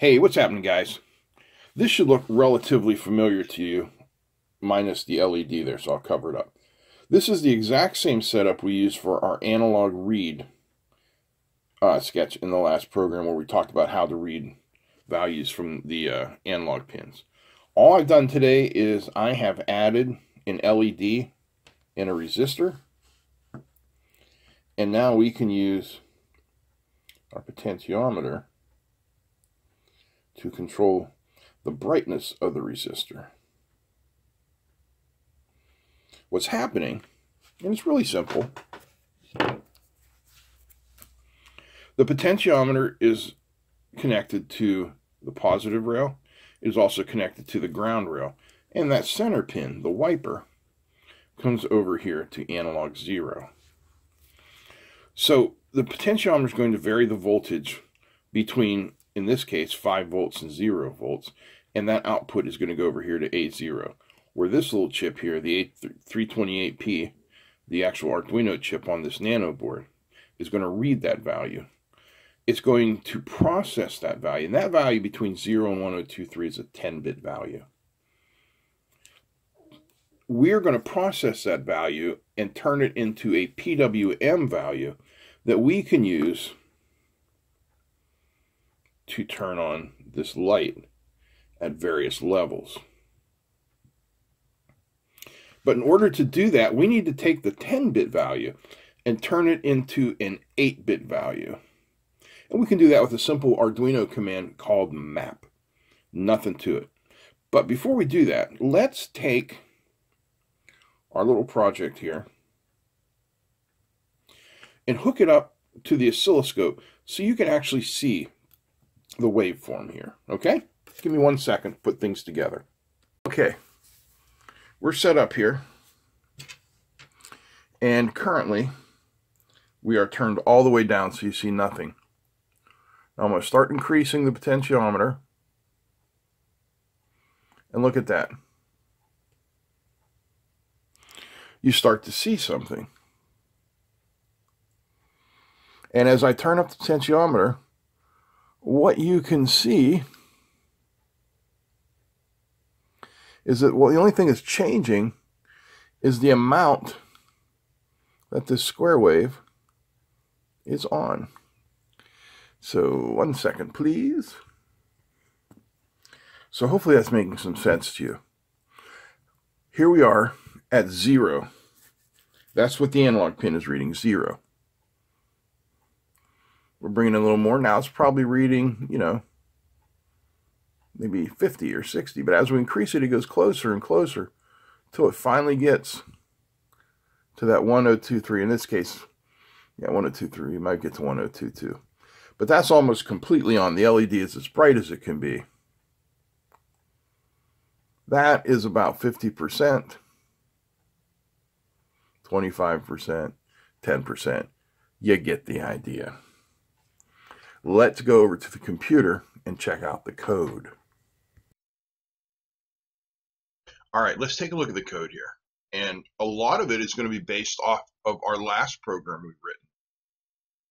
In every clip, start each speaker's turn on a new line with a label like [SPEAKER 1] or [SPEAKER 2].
[SPEAKER 1] Hey, what's happening, guys? This should look relatively familiar to you, minus the LED there, so I'll cover it up. This is the exact same setup we used for our analog read uh, sketch in the last program where we talked about how to read values from the uh, analog pins. All I've done today is I have added an LED and a resistor, and now we can use our potentiometer to control the brightness of the resistor. What's happening, and it's really simple, the potentiometer is connected to the positive rail. It is also connected to the ground rail. And that center pin, the wiper, comes over here to analog zero. So the potentiometer is going to vary the voltage between in this case, 5 volts and 0 volts, and that output is going to go over here to A0. Where this little chip here, the A328P, the actual Arduino chip on this nano board, is going to read that value. It's going to process that value, and that value between 0 and 1023 is a 10-bit value. We're going to process that value and turn it into a PWM value that we can use to turn on this light at various levels. But in order to do that, we need to take the 10-bit value and turn it into an 8-bit value. And we can do that with a simple Arduino command called map. Nothing to it. But before we do that, let's take our little project here and hook it up to the oscilloscope so you can actually see the waveform here, okay? Give me one second to put things together. Okay, we're set up here. And currently, we are turned all the way down so you see nothing. Now I'm going to start increasing the potentiometer. And look at that. You start to see something. And as I turn up the potentiometer, what you can see is that well the only thing that's changing is the amount that this square wave is on. So one second please. So hopefully that's making some sense to you. Here we are at zero. That's what the analog pin is reading, zero. We're bringing in a little more. Now it's probably reading, you know, maybe 50 or 60. But as we increase it, it goes closer and closer until it finally gets to that 1023. In this case, yeah, 1023. You might get to 1022. But that's almost completely on. The LED is as bright as it can be. That is about 50%, 25%, 10%. You get the idea. Let's go over to the computer and check out the code. All right, let's take a look at the code here. And a lot of it is going to be based off of our last program we've written,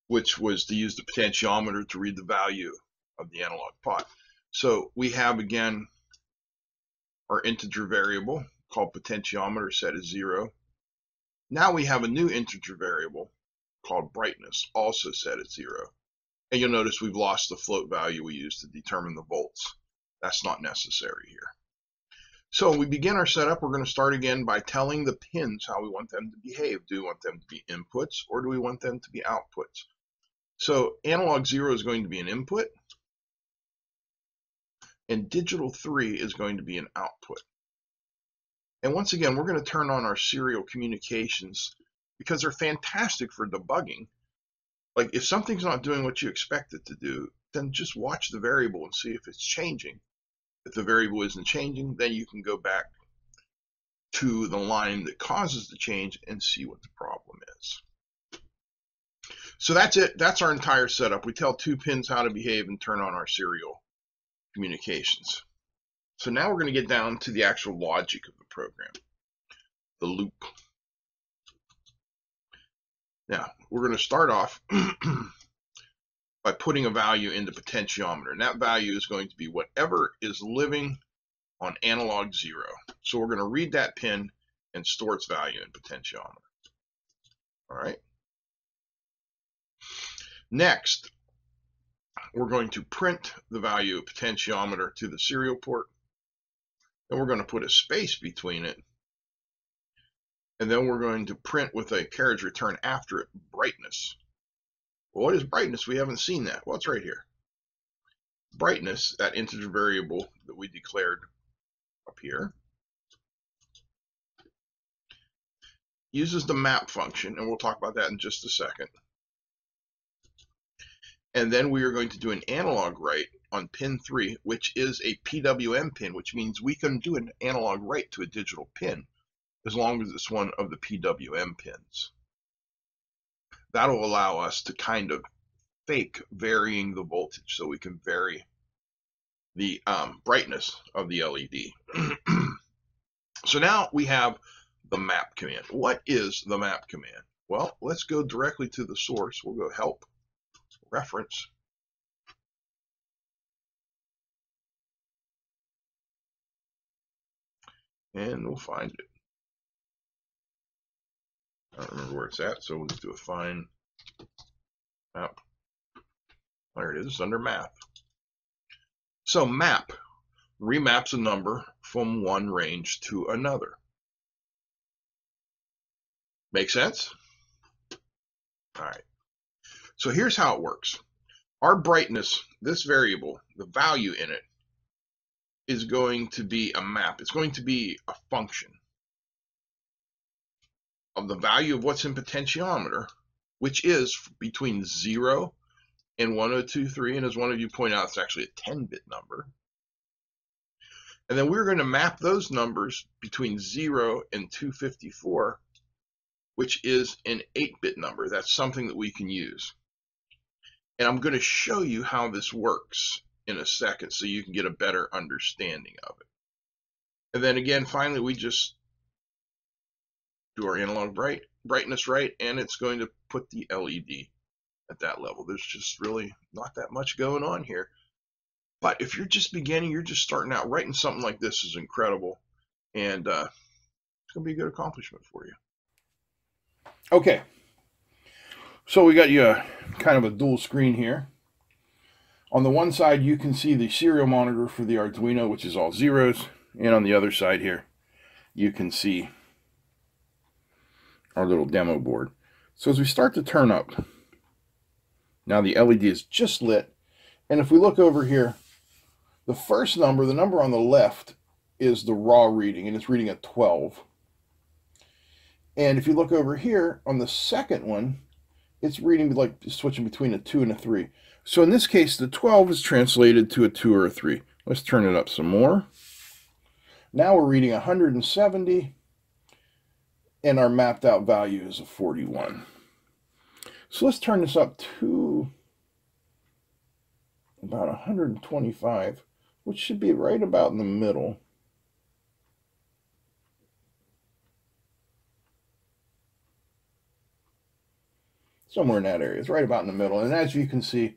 [SPEAKER 1] which was to use the potentiometer to read the value of the analog pot. So we have, again, our integer variable called potentiometer set as zero. Now we have a new integer variable called brightness, also set at zero. And you'll notice we've lost the float value we used to determine the volts. That's not necessary here. So we begin our setup. We're going to start again by telling the pins how we want them to behave. Do we want them to be inputs or do we want them to be outputs? So analog 0 is going to be an input and digital 3 is going to be an output. And once again, we're going to turn on our serial communications because they're fantastic for debugging like if something's not doing what you expect it to do, then just watch the variable and see if it's changing. If the variable isn't changing, then you can go back to the line that causes the change and see what the problem is. So that's it. That's our entire setup. We tell two pins how to behave and turn on our serial communications. So now we're going to get down to the actual logic of the program, the loop. Now, we're going to start off by putting a value into potentiometer. And that value is going to be whatever is living on analog zero. So we're going to read that pin and store its value in potentiometer. All right. Next, we're going to print the value of potentiometer to the serial port. And we're going to put a space between it. And then we're going to print with a carriage return after it brightness. Well, what is brightness? We haven't seen that. Well, it's right here. Brightness, that integer variable that we declared up here, uses the map function, and we'll talk about that in just a second. And then we are going to do an analog write on pin 3, which is a PWM pin, which means we can do an analog write to a digital pin as long as it's one of the PWM pins. That'll allow us to kind of fake varying the voltage so we can vary the um, brightness of the LED. so now we have the map command. What is the map command? Well, let's go directly to the source. We'll go help, reference, and we'll find it. I don't remember where it's at, so we'll just do a find map. There it is, under map. So map remaps a number from one range to another. Make sense? All right. So here's how it works. Our brightness, this variable, the value in it, is going to be a map. It's going to be a function of the value of what's in potentiometer, which is between 0 and 1023. And as one of you point out, it's actually a 10-bit number. And then we're going to map those numbers between 0 and 254, which is an 8-bit number. That's something that we can use. And I'm going to show you how this works in a second so you can get a better understanding of it. And then again, finally, we just do our analog bright brightness right, and it's going to put the LED at that level. There's just really not that much going on here. But if you're just beginning, you're just starting out, writing something like this is incredible. And uh, it's going to be a good accomplishment for you.
[SPEAKER 2] Okay. So we got you a kind of a dual screen here. On the one side, you can see the serial monitor for the Arduino, which is all zeros. And on the other side here, you can see our little demo board. So as we start to turn up, now the LED is just lit. And if we look over here, the first number, the number on the left, is the raw reading, and it's reading a 12. And if you look over here on the second one, it's reading like switching between a 2 and a 3. So in this case, the 12 is translated to a 2 or a 3. Let's turn it up some more. Now we're reading 170, and our mapped out value is a 41. So let's turn this up to about 125, which should be right about in the middle. Somewhere in that area. It's right about in the middle. And as you can see,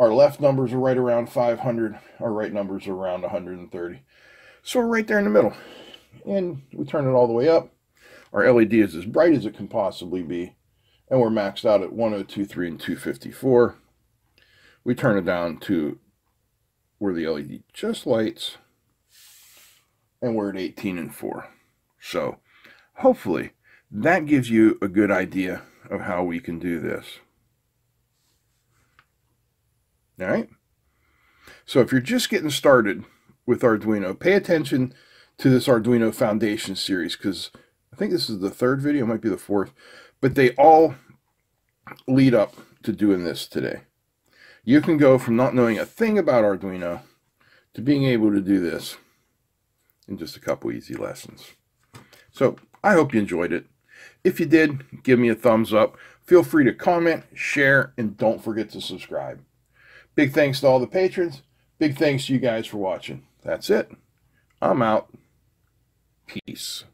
[SPEAKER 2] our left numbers are right around 500. Our right numbers are around 130. So we're right there in the middle. And we turn it all the way up. Our LED is as bright as it can possibly be and we're maxed out at 1023 and 254. We turn it down to where the LED just lights, and we're at 18 and 4. So hopefully that gives you a good idea of how we can do this. All right. So if you're just getting started with Arduino, pay attention to this Arduino Foundation series because I think this is the third video, might be the fourth but they all lead up to doing this today. You can go from not knowing a thing about Arduino to being able to do this in just a couple easy lessons. So I hope you enjoyed it. If you did, give me a thumbs up. Feel free to comment, share, and don't forget to subscribe. Big thanks to all the patrons. Big thanks to you guys for watching. That's it. I'm out. Peace.